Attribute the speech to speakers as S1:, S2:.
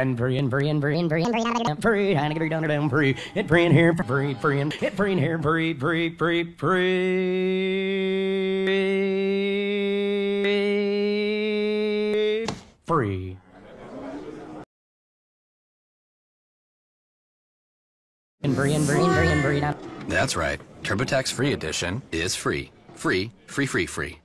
S1: and free and free and free and free and free and free and free down down free and free and here free free and it free and here free free free free free. And free and free and free and free.
S2: That's right. TurboTax Free Edition is free. Free, free, free, free.